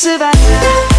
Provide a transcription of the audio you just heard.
Savannah